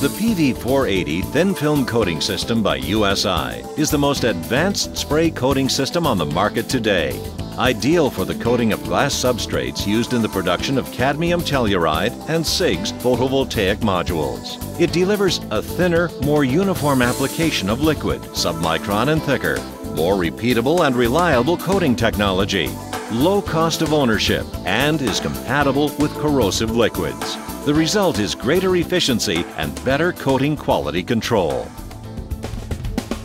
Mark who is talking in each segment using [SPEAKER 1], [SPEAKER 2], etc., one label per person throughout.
[SPEAKER 1] The PV480 Thin Film Coating System by USI is the most advanced spray coating system on the market today. Ideal for the coating of glass substrates used in the production of cadmium telluride and CIGS photovoltaic modules. It delivers a thinner, more uniform application of liquid, submicron and thicker, more repeatable and reliable coating technology, low cost of ownership, and is compatible with corrosive liquids. The result is greater efficiency and better coating quality control.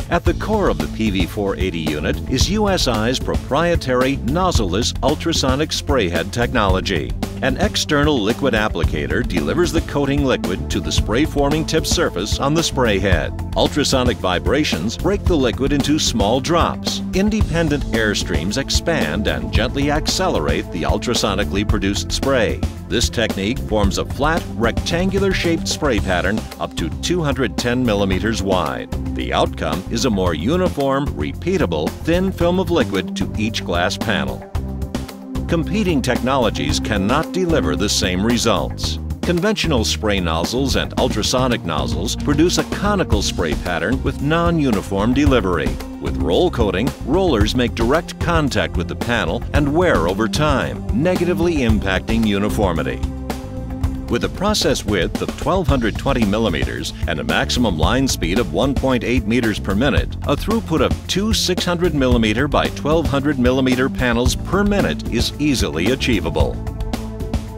[SPEAKER 1] At the core of the PV480 unit is USI's proprietary nozzleless ultrasonic spray head technology. An external liquid applicator delivers the coating liquid to the spray-forming tip surface on the spray head. Ultrasonic vibrations break the liquid into small drops. Independent air streams expand and gently accelerate the ultrasonically produced spray. This technique forms a flat, rectangular-shaped spray pattern up to 210 millimeters wide. The outcome is a more uniform, repeatable, thin film of liquid to each glass panel competing technologies cannot deliver the same results. Conventional spray nozzles and ultrasonic nozzles produce a conical spray pattern with non-uniform delivery. With roll coating, rollers make direct contact with the panel and wear over time, negatively impacting uniformity. With a process width of 1220 millimeters and a maximum line speed of 1.8 meters per minute, a throughput of two 600 millimeter by 1200 millimeter panels per minute is easily achievable.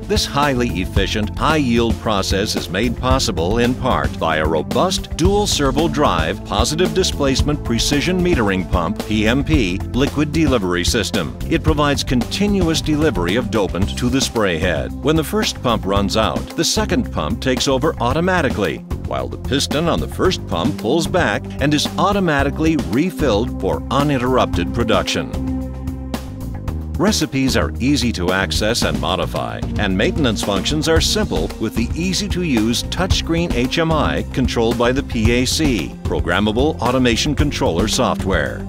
[SPEAKER 1] This highly efficient, high-yield process is made possible in part by a robust dual-servo drive positive displacement precision metering pump PMP liquid delivery system. It provides continuous delivery of dopant to the spray head. When the first pump runs out, the second pump takes over automatically, while the piston on the first pump pulls back and is automatically refilled for uninterrupted production. Recipes are easy to access and modify, and maintenance functions are simple with the easy-to-use touchscreen HMI controlled by the PAC, Programmable Automation Controller software.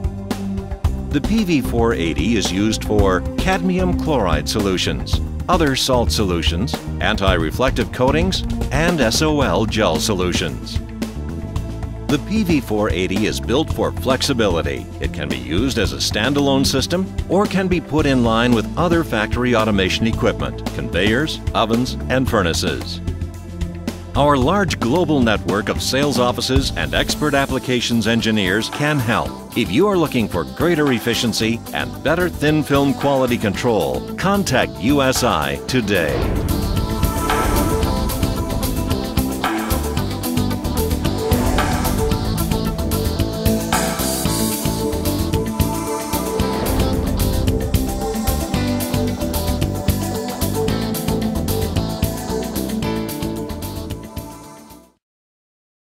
[SPEAKER 1] The PV480 is used for cadmium chloride solutions, other salt solutions, anti-reflective coatings, and SOL gel solutions. The PV480 is built for flexibility. It can be used as a standalone system or can be put in line with other factory automation equipment, conveyors, ovens, and furnaces. Our large global network of sales offices and expert applications engineers can help. If you are looking for greater efficiency and better thin film quality control, contact USI today.